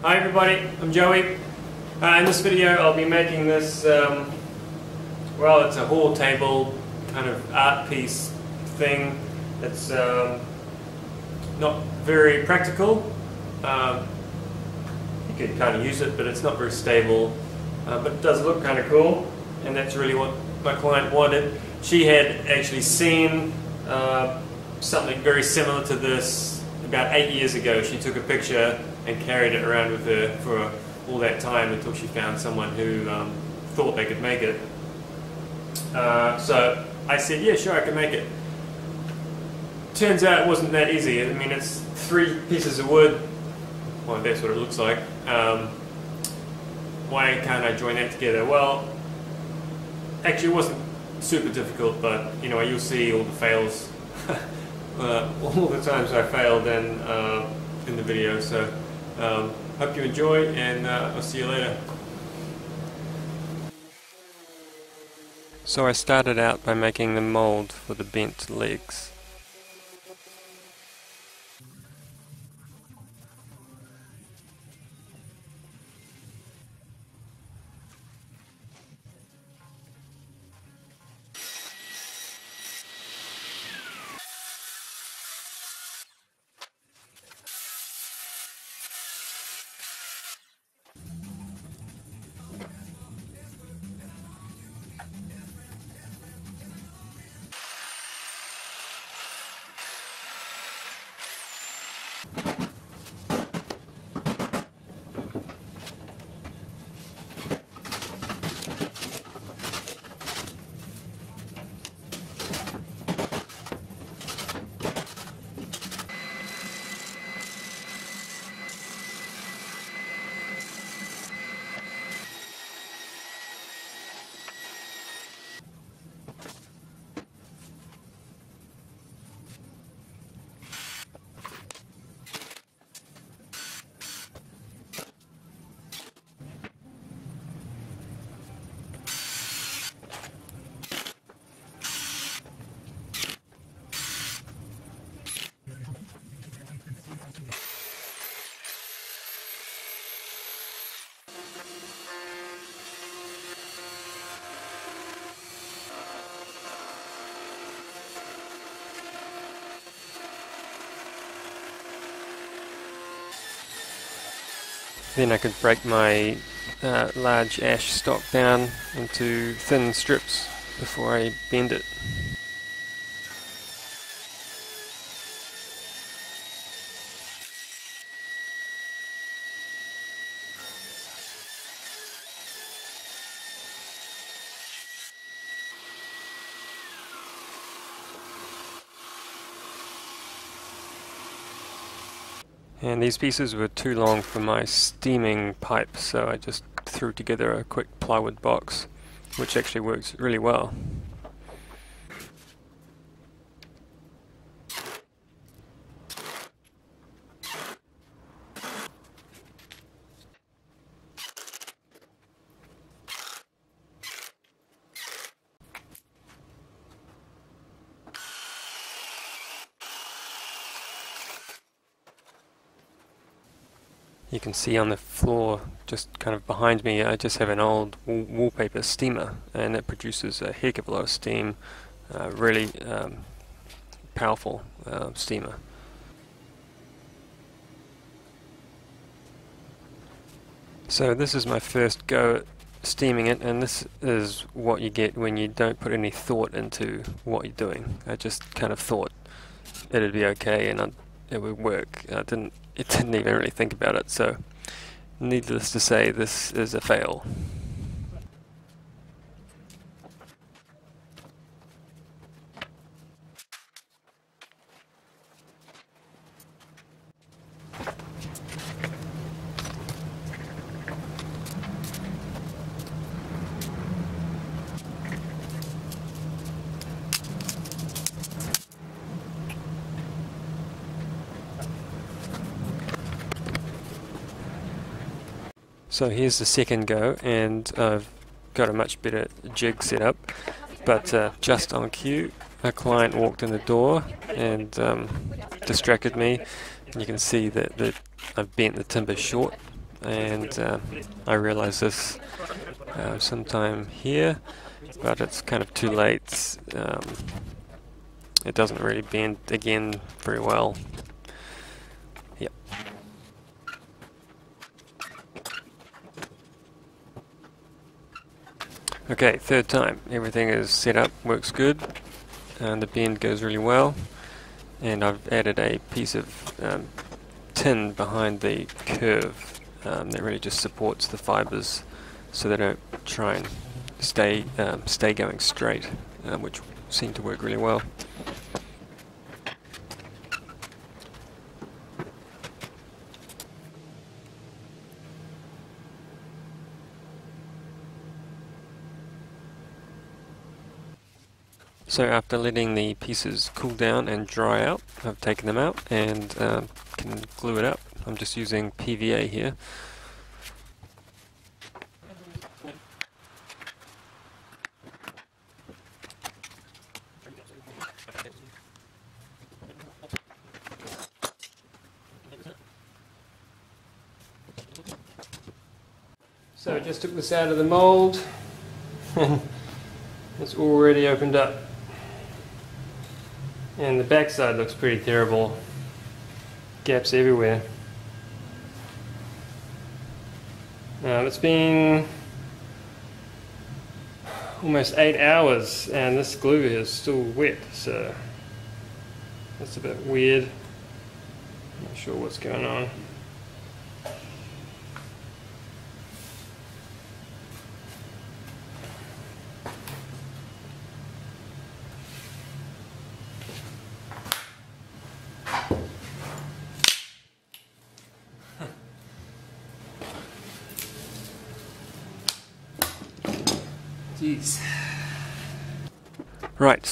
Hi everybody, I'm Joey. Uh, in this video I'll be making this, um, well it's a hall table kind of art piece thing. It's um, not very practical. Um, you could kind of use it but it's not very stable. Uh, but it does look kind of cool and that's really what my client wanted. She had actually seen uh, something very similar to this about eight years ago. She took a picture and carried it around with her for all that time until she found someone who um, thought they could make it. Uh, so I said, yeah, sure, I can make it. Turns out it wasn't that easy. I mean, it's three pieces of wood. Well, that's what it looks like. Um, why can't I join that together? Well, actually, it wasn't super difficult, but you know, you'll see all the fails, uh, all the times I failed in uh, in the video. So, um, hope you enjoy, and uh, I'll see you later. So I started out by making the mold for the bent legs. Then I could break my uh, large ash stock down into thin strips before I bend it. And these pieces were too long for my steaming pipe, so I just threw together a quick plywood box, which actually works really well. You can see on the floor just kind of behind me I just have an old wallpaper steamer and it produces a heck of a lot of steam, uh, really um, powerful uh, steamer. So this is my first go at steaming it and this is what you get when you don't put any thought into what you're doing. I just kind of thought it'd be okay and I'd, it would work. I didn't it didn't even really think about it, so needless to say, this is a fail. So here's the second go and I've got a much better jig set up but uh, just on cue a client walked in the door and um, distracted me and you can see that, that I've bent the timber short and uh, I realized this uh, sometime here, but it's kind of too late. Um, it doesn't really bend again very well. Yep. Okay, third time. Everything is set up, works good, and the bend goes really well. And I've added a piece of um, tin behind the curve um, that really just supports the fibers so they don't try and stay um, stay going straight, um, which seem to work really well. So after letting the pieces cool down and dry out, I've taken them out and uh, can glue it up. I'm just using PVA here. So I just took this out of the mold. it's already opened up. And the backside looks pretty terrible. Gaps everywhere. Um, it's been almost eight hours and this glue is still wet so that's a bit weird. Not sure what's going on.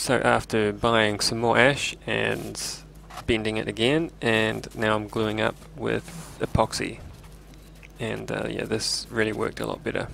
So after buying some more ash and bending it again, and now I'm gluing up with epoxy. And uh, yeah, this really worked a lot better.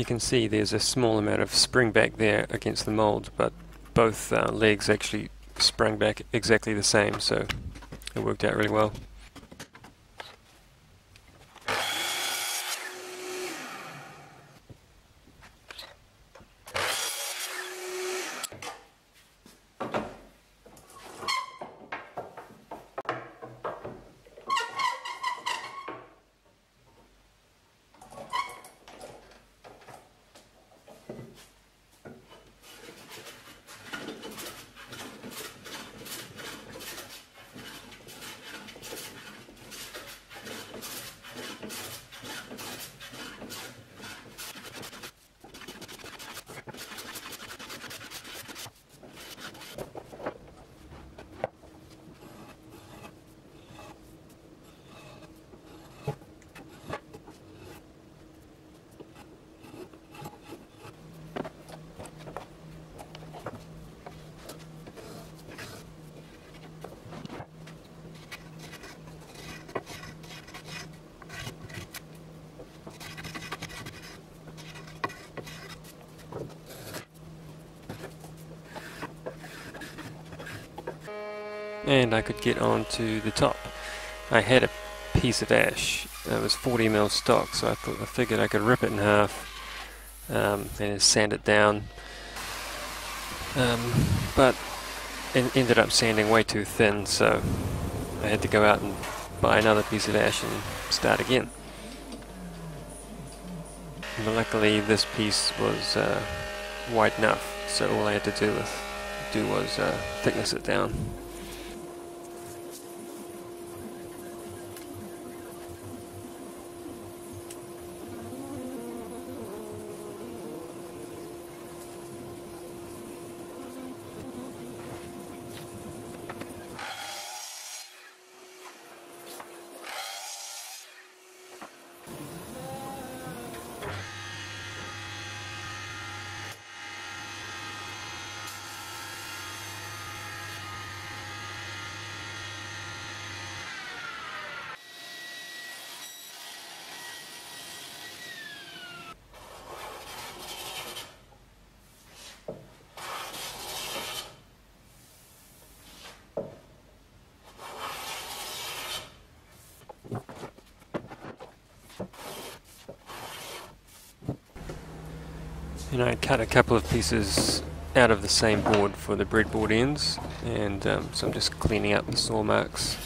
You can see there's a small amount of spring back there against the mold, but both uh, legs actually sprang back exactly the same, so it worked out really well. And I could get onto the top. I had a piece of ash. It was 40 mil stock, so I, thought, I figured I could rip it in half um, and sand it down. Um, but it ended up sanding way too thin, so I had to go out and buy another piece of ash and start again. Luckily this piece was uh, wide enough, so all I had to do, with, do was uh, thickness it down. And I cut a couple of pieces out of the same board for the breadboard ends and um, so I'm just cleaning up the saw marks.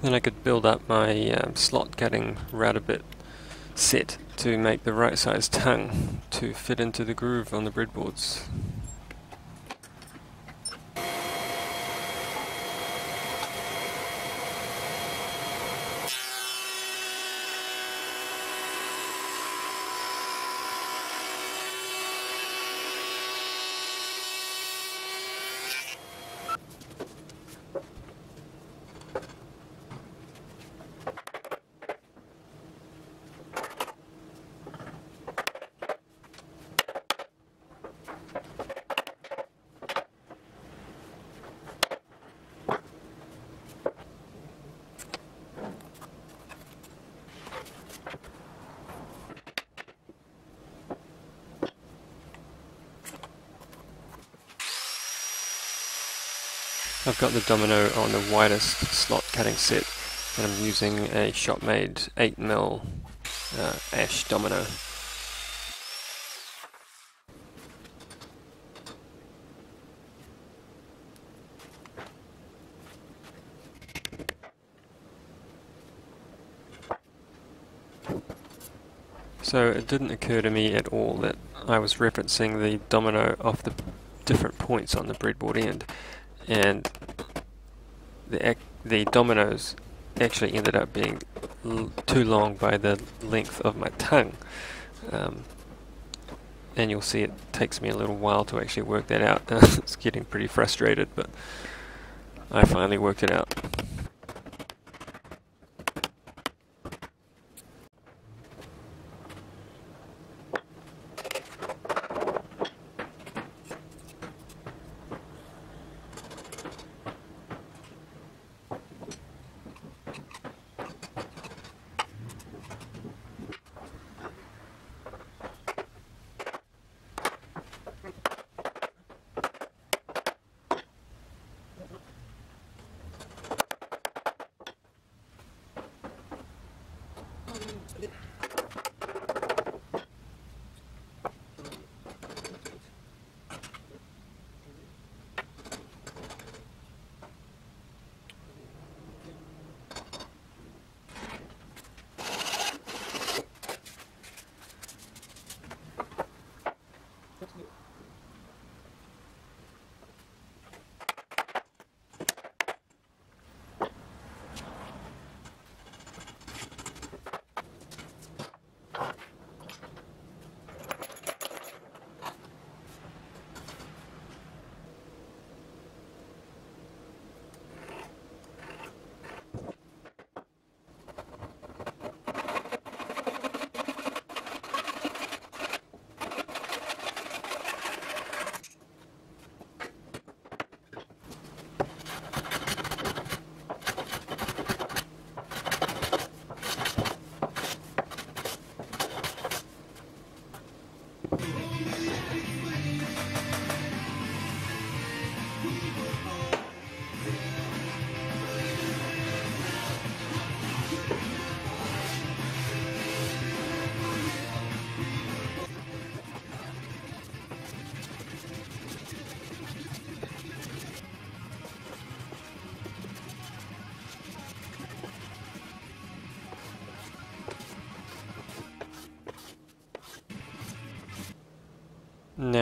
Then I could build up my um, slot cutting router bit set to make the right size tongue to fit into the groove on the breadboards. I've got the domino on the widest slot cutting set and I'm using a Shopmade 8mm uh, ash domino. So it didn't occur to me at all that I was referencing the domino off the different points on the breadboard end and the dominoes actually ended up being too long by the length of my tongue. Um, and you'll see it takes me a little while to actually work that out. it's getting pretty frustrated, but I finally worked it out.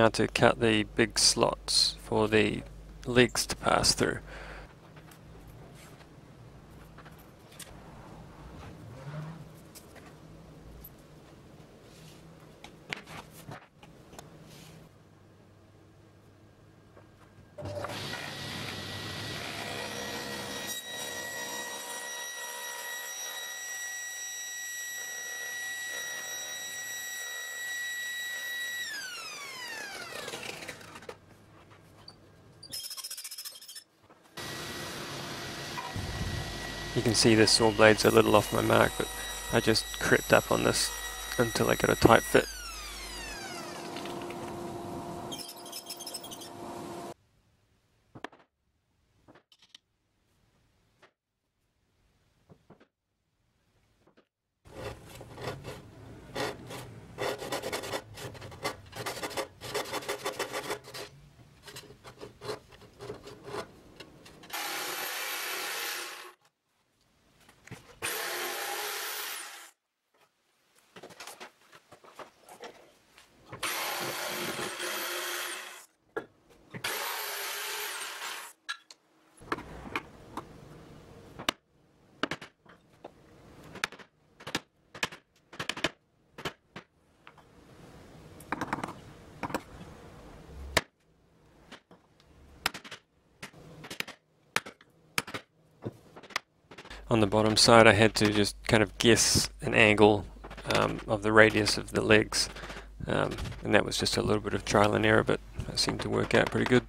Now to cut the big slots for the legs to pass through. See the saw blade's a little off my mark, but I just crept up on this until I got a tight fit. On the bottom side I had to just kind of guess an angle um, of the radius of the legs um, and that was just a little bit of trial and error but it seemed to work out pretty good.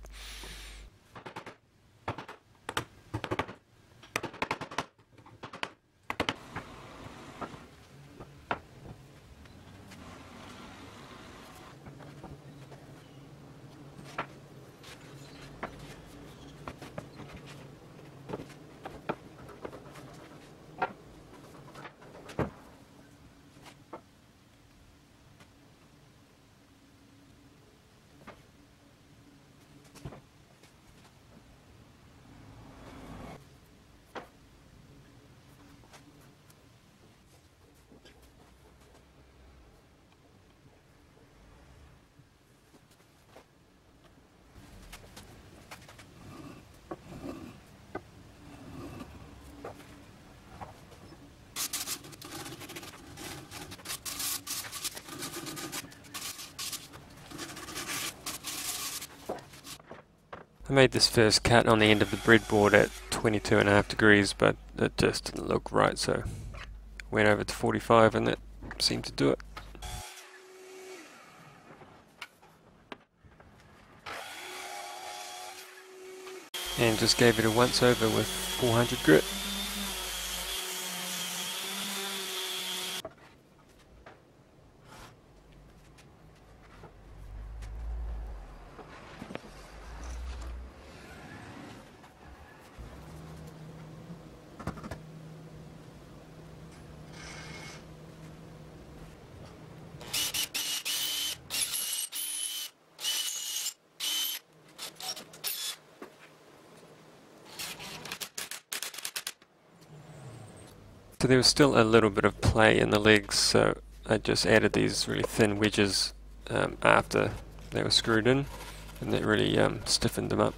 I made this first cut on the end of the breadboard at 22 and a half degrees but it just didn't look right so went over to 45 and that seemed to do it. And just gave it a once over with 400 grit. There was still a little bit of play in the legs, so I just added these really thin wedges um, after they were screwed in, and that really um, stiffened them up.